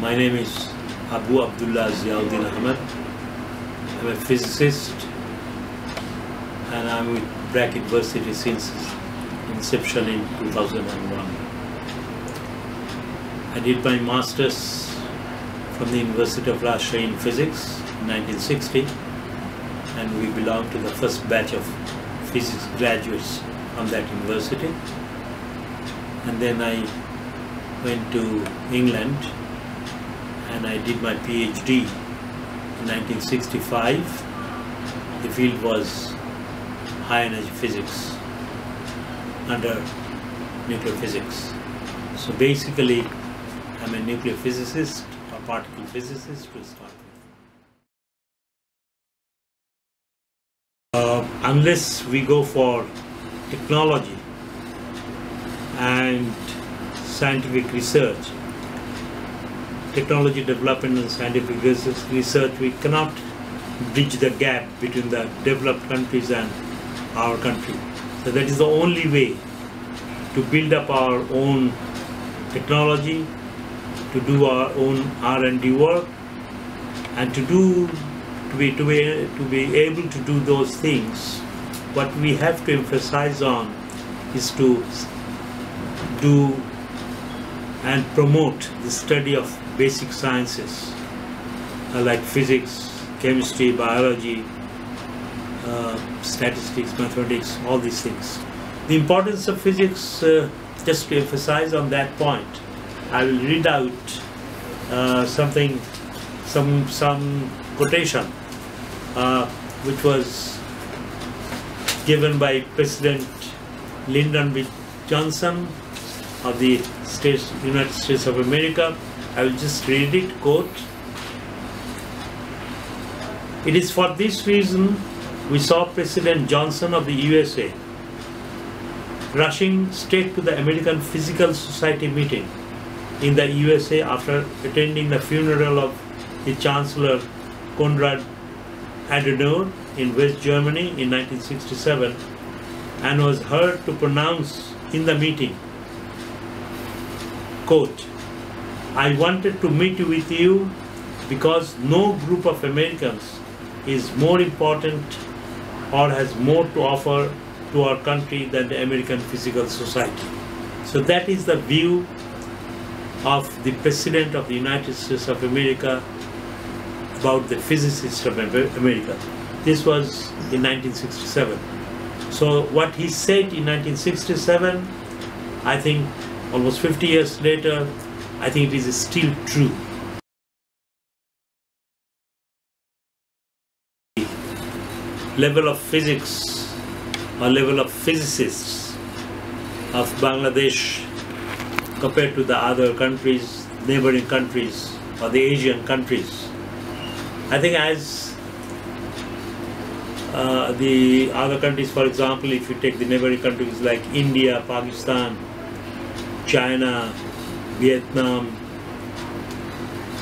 My name is Abu Abdullah Ziauddin Ahmad. I'm a physicist and I'm with BRAC University since inception in 2001. I did my master's from the University of Rajshahi in physics in 1960 and we belong to the first batch of physics graduates from that university. And then I went to England and I did my PhD in 1965. The field was high energy physics under nuclear physics. So basically, I'm a nuclear physicist or particle physicist to start with. Uh, unless we go for technology and scientific research, technology development and scientific research, we cannot bridge the gap between the developed countries and our country. So that is the only way to build up our own technology, to do our own R&D work, and to do to be to be to be able to do those things. What we have to emphasize on is to do and promote the study of basic sciences uh, like physics, chemistry, biology, uh, statistics, mathematics, all these things. The importance of physics, uh, just to emphasize on that point, I will read out uh, something, some some quotation, uh, which was given by President Lyndon B. Johnson of the States, United States of America. I will just read it, quote. It is for this reason we saw President Johnson of the USA rushing straight to the American Physical Society meeting in the USA after attending the funeral of the Chancellor Konrad Adenauer in West Germany in 1967 and was heard to pronounce in the meeting quote, I wanted to meet with you because no group of Americans is more important or has more to offer to our country than the American Physical Society. So that is the view of the President of the United States of America about the physicists of America. This was in 1967. So what he said in 1967, I think almost 50 years later, I think it is still true. Level of physics or level of physicists of Bangladesh compared to the other countries, neighboring countries or the Asian countries. I think as uh, the other countries, for example, if you take the neighboring countries like India, Pakistan, China, Vietnam.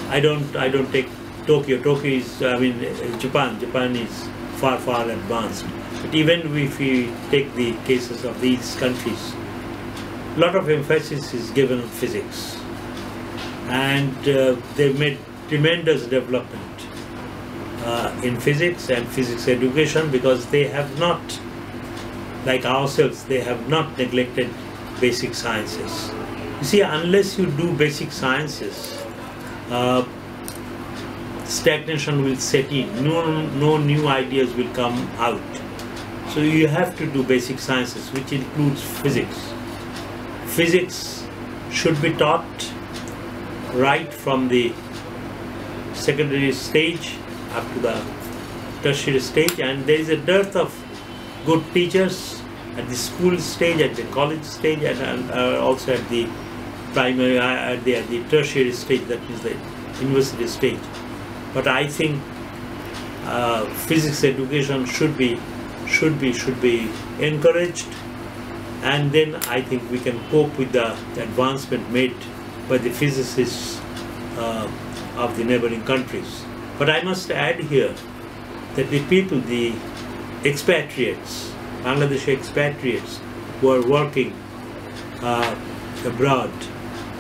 I don't I don't take Tokyo. Tokyo is I mean Japan. Japan is far far advanced. But even if we take the cases of these countries, a lot of emphasis is given on physics, and uh, they've made tremendous development uh, in physics and physics education because they have not, like ourselves, they have not neglected basic sciences. You see, unless you do basic sciences, uh, stagnation will set in. No, no new ideas will come out. So you have to do basic sciences, which includes physics. Physics should be taught right from the secondary stage up to the tertiary stage, and there is a dearth of good teachers at the school stage, at the college stage, and, and uh, also at the primary, uh, at the, at the tertiary stage, that is the university stage. But I think uh, physics education should be, should be, should be encouraged, and then I think we can cope with the advancement made by the physicists uh, of the neighboring countries. But I must add here that the people, the expatriates, Bangladeshi expatriates who are working uh, abroad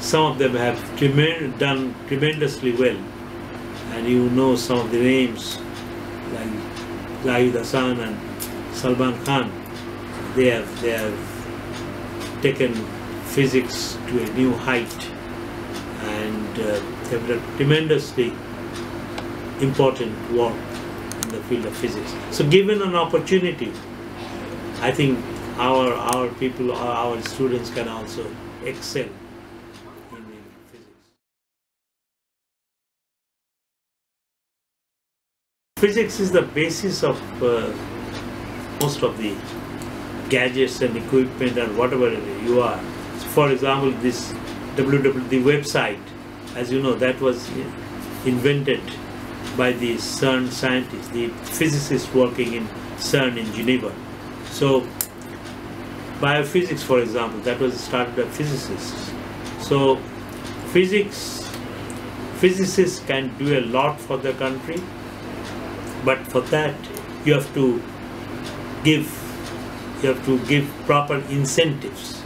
some of them have tremen- done tremendously well, and you know some of the names like Zahid Hasan and Salman Khan. They have they have taken physics to a new height, and uh, they've done tremendously important work in the field of physics. So, given an opportunity, I think our our people, our students can also excel in, in physics. Physics is the basis of uh, most of the gadgets and equipment and whatever you are. For example, this www the website, as you know, that was invented by the CERN scientists, the physicists working in CERN in Geneva. So, biophysics, for example, that was started by physicists. So, physics, physicists can do a lot for the country, but for that you have to give, you have to give proper incentives.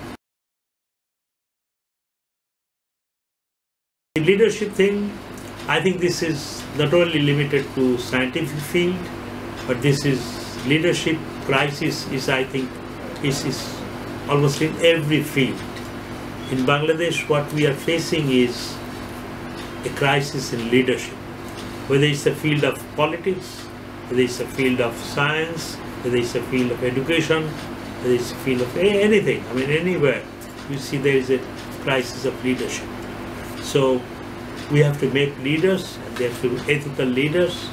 The leadership thing, I think this is not only limited to scientific field, but this is leadership crisis is I think is, is almost in every field. In Bangladesh, what we are facing is a crisis in leadership. Whether it's the field of politics, whether it's the field of science, whether it's the field of education, whether it's the field of anything, I mean anywhere, you see there is a crisis of leadership. So we have to make leaders, and they have to be ethical leaders,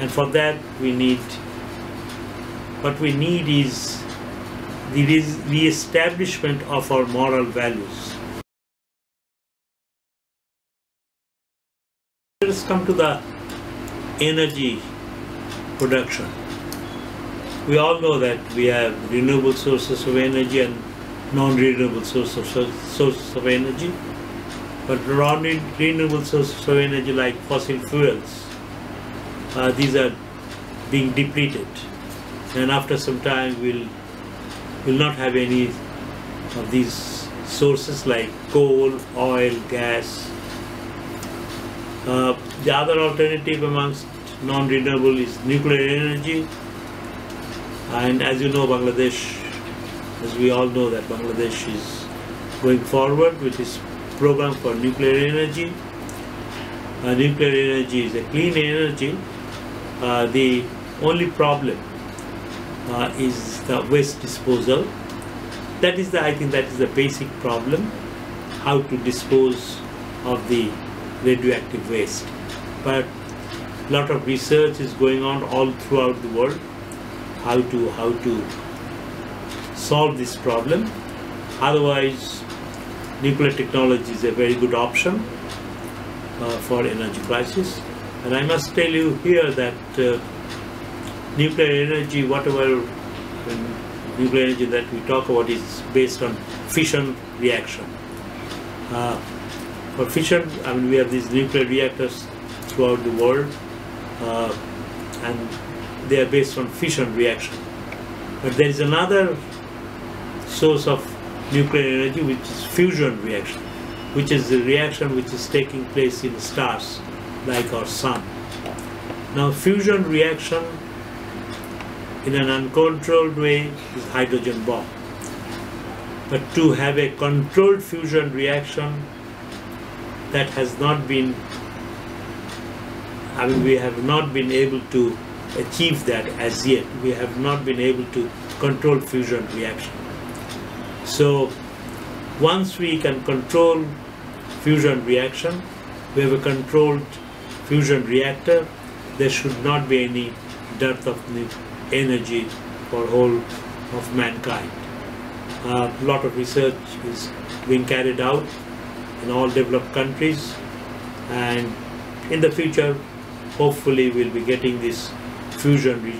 and for that we need, what we need is the re-establishment of our moral values. Let us come to the energy production. We all know that we have renewable sources of energy and non-renewable sources of, sources of energy. But non-renewable sources of energy like fossil fuels, uh, these are being depleted. And after some time we'll, will not have any of these sources like coal, oil, gas. Uh, the other alternative amongst non-renewable is nuclear energy. And as you know, Bangladesh, as we all know that Bangladesh is going forward with this program for nuclear energy. Uh, nuclear energy is a clean energy. Uh, the only problem uh, is the waste disposal. That is the, I think that is the basic problem, how to dispose of the radioactive waste. But a lot of research is going on all throughout the world, how to, how to solve this problem. Otherwise, nuclear technology is a very good option uh, for energy crisis. And I must tell you here that uh, nuclear energy, whatever nuclear energy that we talk about is based on fission reaction. Uh, for fission, I mean, we have these nuclear reactors throughout the world, uh, and they are based on fission reaction. But there is another source of nuclear energy which is fusion reaction, which is the reaction which is taking place in stars like our sun. Now fusion reaction in an uncontrolled way is hydrogen bomb. But to have a controlled fusion reaction that has not been, I mean, we have not been able to achieve that as yet. We have not been able to control fusion reaction. So once we can control fusion reaction, we have a controlled fusion reactor, there should not be any dearth of energy for whole of mankind. A uh, lot of research is being carried out in all developed countries and in the future hopefully we'll be getting this fusion re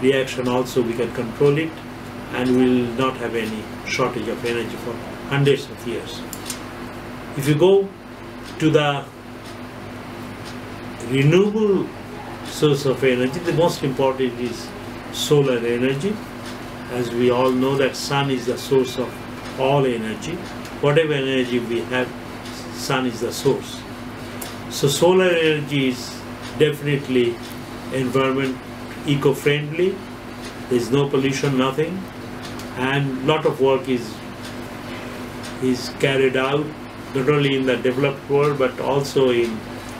reaction also we can control it and we'll not have any shortage of energy for hundreds of years. If you go to the renewable source of energy, the most important is solar energy. As we all know that sun is the source of all energy. whatever energy we have, sun is the source. So solar energy is definitely environment eco-friendly. There is no pollution, nothing, and lot of work is is carried out not only in the developed world but also in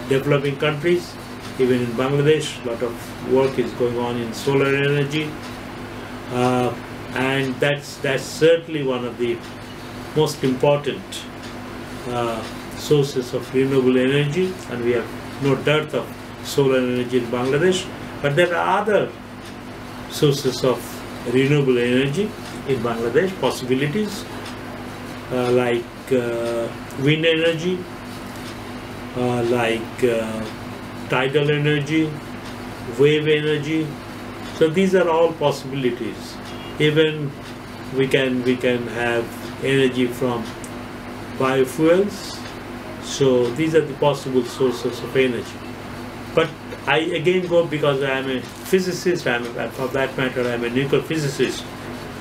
developing countries. Even in Bangladesh, a lot of work is going on in solar energy, uh, and that's that's certainly one of the most important uh, sources of renewable energy, and we have no dearth of solar energy in Bangladesh. But there are other sources of renewable energy in Bangladesh, possibilities uh, like uh, wind energy, uh, like uh, tidal energy, wave energy. So these are all possibilities. Even we can we can have energy from biofuels. So these are the possible sources of energy. But I again go because I am a physicist, I am a, for that matter I am a nuclear physicist.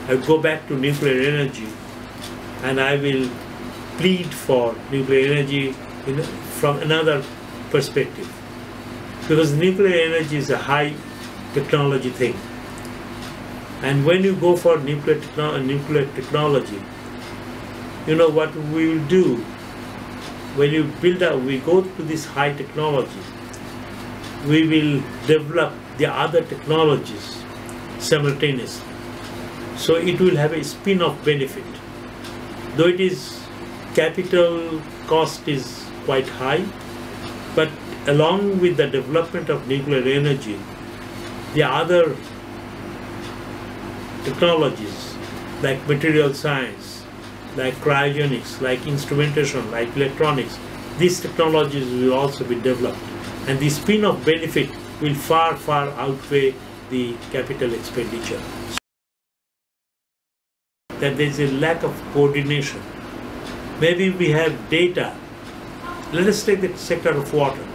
I go back to nuclear energy and I will plead for nuclear energy in, from another perspective. Because nuclear energy is a high technology thing. And when you go for nuclear, nuclear technology, you know what we will do when you build up, we go to this high technology, we will develop the other technologies simultaneously. So it will have a spin-off benefit. Though it is capital cost is quite high, but along with the development of nuclear energy, the other technologies like material science, like cryogenics, like instrumentation, like electronics, these technologies will also be developed. And the spin-off benefit will far, far outweigh the capital expenditure. That there is a lack of coordination. Maybe we have data. Let us take the sector of water.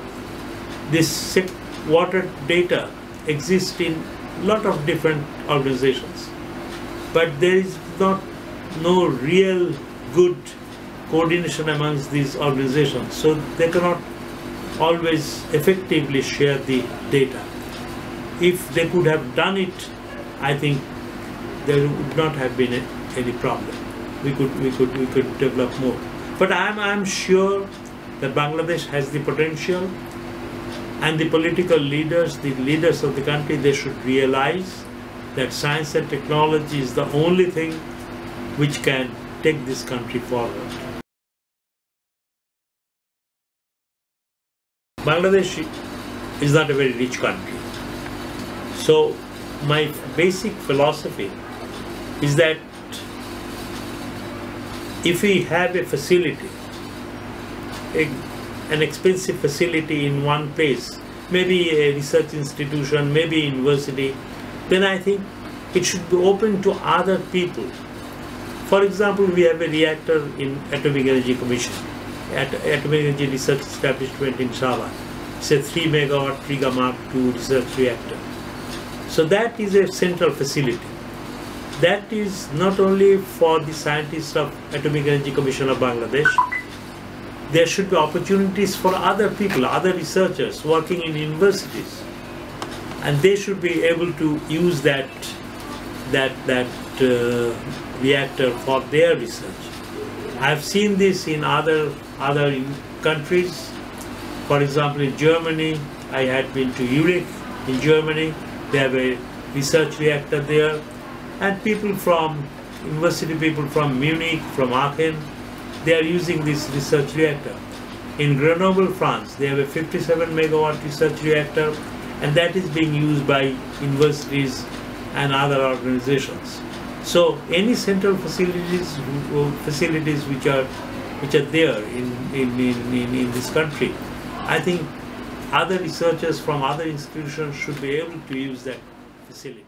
This water data exists in a lot of different organizations. But there is not no real good coordination amongst these organizations. So they cannot always effectively share the data. If they could have done it, I think there would not have been a, any problem. We could, we could, we could develop more. But I'm, I'm sure that Bangladesh has the potential and the political leaders, the leaders of the country, they should realize that science and technology is the only thing which can take this country forward. Bangladesh is not a very rich country. So my basic philosophy is that if we have a facility, a, an expensive facility in one place, maybe a research institution, maybe university, then I think it should be open to other people. For example, we have a reactor in Atomic Energy Commission, at Atomic Energy Research Establishment in Savar. It's a 3 megawatt Triga Mark II research reactor. So that is a central facility. That is not only for the scientists of Atomic Energy Commission of Bangladesh, there should be opportunities for other people, other researchers working in universities. And they should be able to use that, that, that uh, reactor for their research. I've seen this in other, other countries. For example, in Germany, I had been to Jülich in Germany. They have a research reactor there and people from university people from Munich, from Aachen, they are using this research reactor. In Grenoble, France, they have a 57 megawatt research reactor and that is being used by universities and other organizations. So any central facilities uh, facilities which are which are there in, in, in, in this country, I think other researchers from other institutions should be able to use that facility.